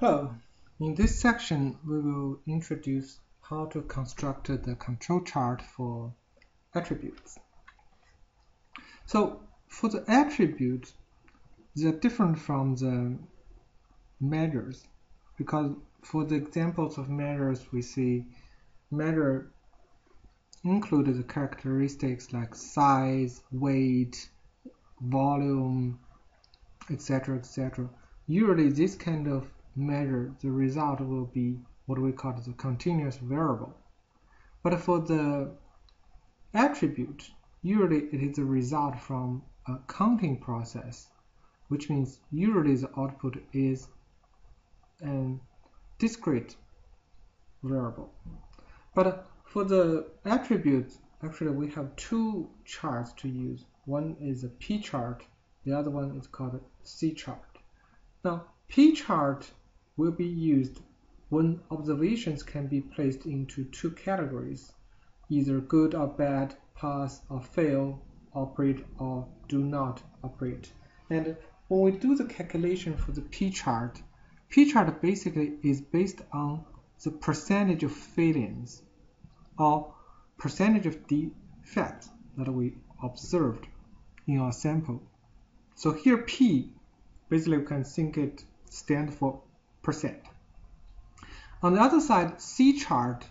Hello, in this section we will introduce how to construct the control chart for attributes. So for the attributes, they're different from the measures because for the examples of measures we see measure include the characteristics like size, weight, volume, etc etc. Usually this kind of measure, the result will be what we call the continuous variable. But for the attribute, usually it is a result from a counting process, which means usually the output is a discrete variable. But for the attributes, actually we have two charts to use. One is a P chart, the other one is called a C chart. Now, P chart will be used when observations can be placed into two categories, either good or bad, pass or fail, operate or do not operate. And when we do the calculation for the p-chart, p-chart basically is based on the percentage of failings or percentage of defects that we observed in our sample. So here p, basically we can think it stand for. On the other side, C chart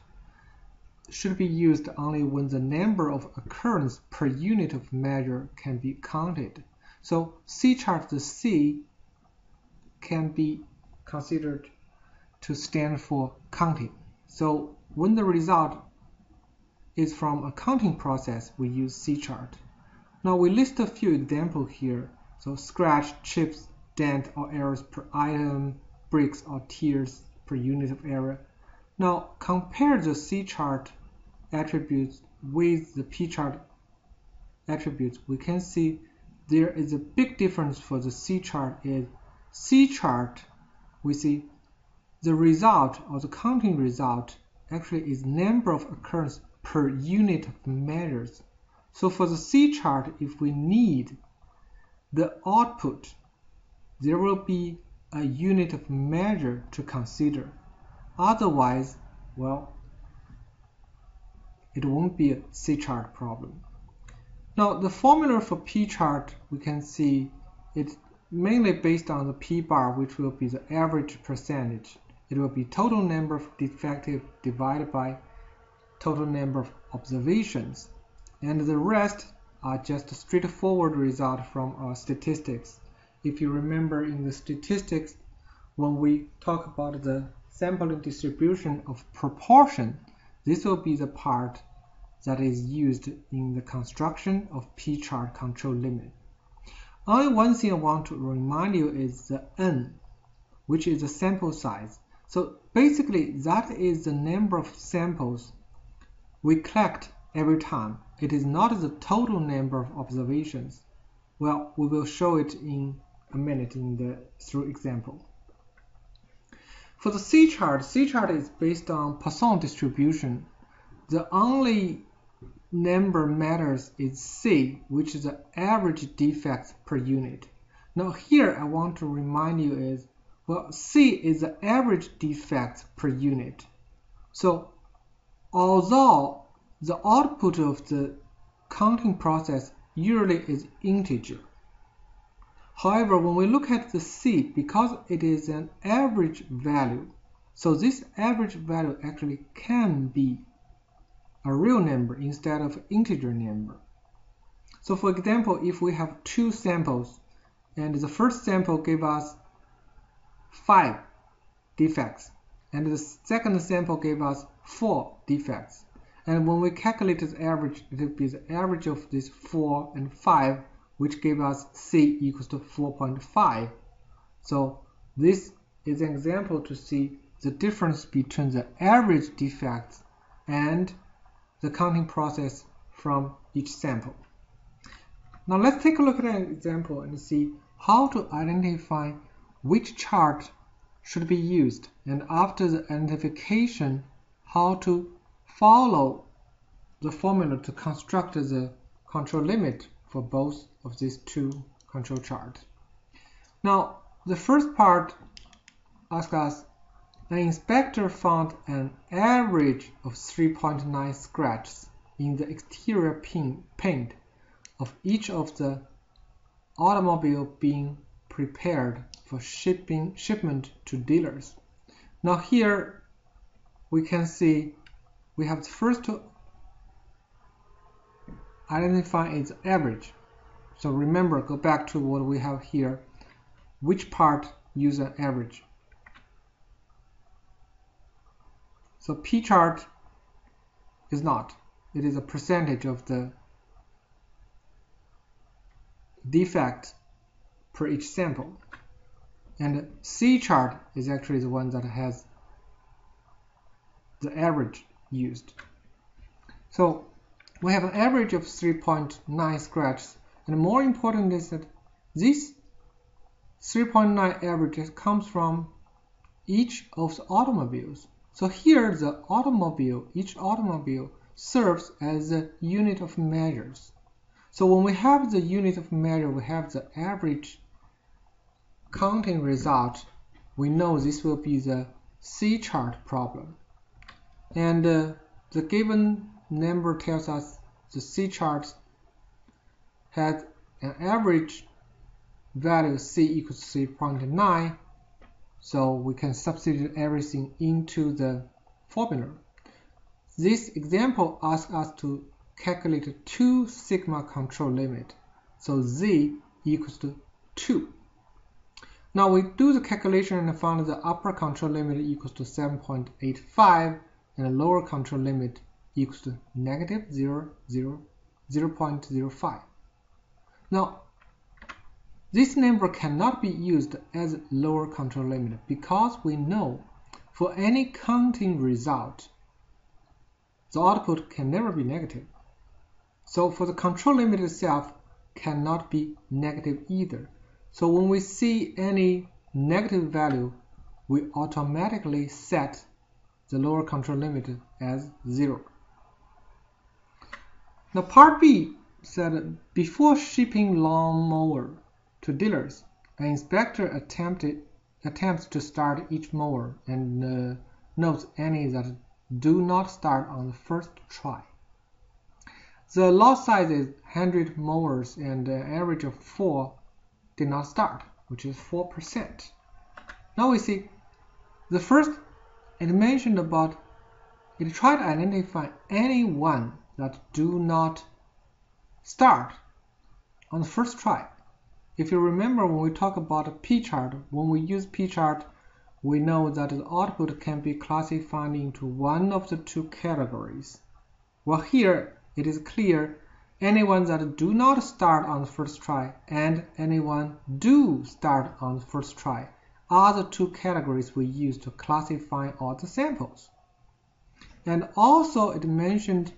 should be used only when the number of occurrence per unit of measure can be counted. So C chart, the C can be considered to stand for counting. So when the result is from a counting process, we use C chart. Now we list a few examples here. So scratch, chips, dent, or errors per item, bricks or tears per unit of area. Now compare the C chart attributes with the P chart attributes. We can see there is a big difference for the C chart is C chart we see the result or the counting result actually is number of occurrence per unit of measures. So for the C chart, if we need the output, there will be a unit of measure to consider. Otherwise, well, it won't be a C-chart problem. Now, the formula for P-chart, we can see it's mainly based on the P-bar, which will be the average percentage. It will be total number of defective divided by total number of observations. And the rest are just straightforward result from our statistics if you remember in the statistics, when we talk about the sampling distribution of proportion, this will be the part that is used in the construction of p-chart control limit. Only one thing I want to remind you is the n, which is the sample size. So basically, that is the number of samples we collect every time. It is not the total number of observations. Well, we will show it in a minute in the through example. For the C chart, C chart is based on Poisson distribution. The only number matters is C, which is the average defects per unit. Now here I want to remind you is, well, C is the average defects per unit. So although the output of the counting process usually is integer, However, when we look at the C, because it is an average value, so this average value actually can be a real number instead of integer number. So for example, if we have two samples and the first sample gave us five defects and the second sample gave us four defects. And when we calculate the average, it will be the average of these four and five which gave us C equals to 4.5. So this is an example to see the difference between the average defects and the counting process from each sample. Now let's take a look at an example and see how to identify which chart should be used and after the identification how to follow the formula to construct the control limit for both of these two control charts. Now, the first part asks us, an inspector found an average of 3.9 scratches in the exterior paint of each of the automobile being prepared for shipping shipment to dealers. Now here we can see we have the first identify its average. So remember, go back to what we have here. Which part use an average? So P chart is not. It is a percentage of the defect per each sample. And C chart is actually the one that has the average used. So we have an average of 3.9 scratches. And more important is that this 3.9 average comes from each of the automobiles. So here the automobile, each automobile serves as a unit of measures. So when we have the unit of measure, we have the average counting result. We know this will be the C chart problem. And uh, the given number tells us the C chart had an average value C equals 3.9 so we can substitute everything into the formula. This example asks us to calculate two sigma control limit. So Z equals to 2. Now we do the calculation and found the upper control limit equals to 7.85 and the lower control limit equals to negative 0, 0, 0 0.05. Now this number cannot be used as lower control limit because we know for any counting result the output can never be negative. So for the control limit itself cannot be negative either. So when we see any negative value, we automatically set the lower control limit as 0. Now part B said before shipping lawnmower to dealers, an inspector attempted, attempts to start each mower and uh, notes any that do not start on the first try. The lot size is 100 mowers and an average of 4 did not start, which is 4%. Now we see the first it mentioned about it tried to identify any one that do not start on the first try. If you remember when we talk about a p-chart, when we use p-chart, we know that the output can be classified into one of the two categories. Well here it is clear anyone that do not start on the first try and anyone do start on the first try are the two categories we use to classify all the samples. And also it mentioned,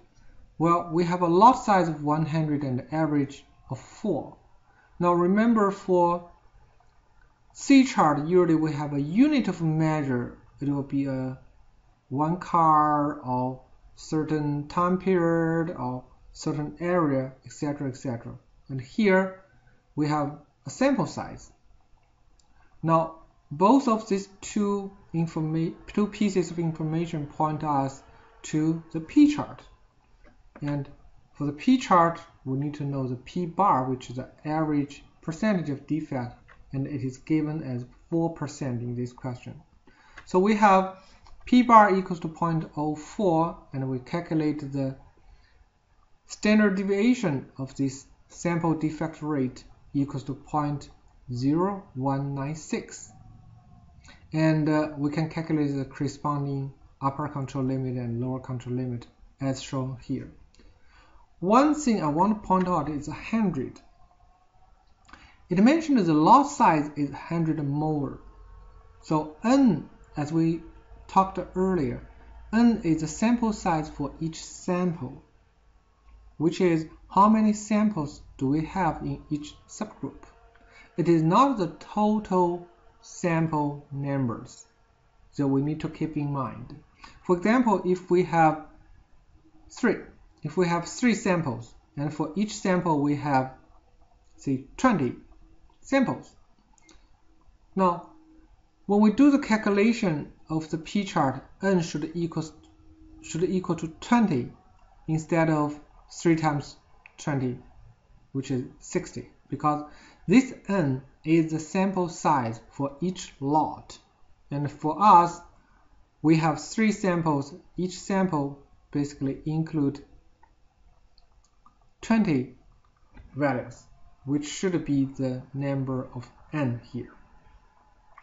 well, we have a lot size of 100 and average of 4. Now remember for C chart, usually we have a unit of measure. It will be a one car or certain time period or certain area, etc., etc. And here we have a sample size. Now, both of these two, two pieces of information point us to the P chart. And for the P chart, we need to know the P bar, which is the average percentage of defect, and it is given as 4% in this question. So we have p bar equals to 0.04 and we calculate the standard deviation of this sample defect rate equals to 0.0196 and uh, we can calculate the corresponding upper control limit and lower control limit as shown here. One thing I want to point out is 100. It mentioned the lot size is 100 molar. So n, as we talked earlier, n is the sample size for each sample, which is how many samples do we have in each subgroup. It is not the total sample numbers that we need to keep in mind. For example, if we have three, if we have three samples, and for each sample we have, say, 20 samples. Now, when we do the calculation of the p-chart, n should equal should equal to 20 instead of 3 times 20, which is 60, because this n is the sample size for each lot. And for us, we have three samples. Each sample basically include 20 values, which should be the number of n here.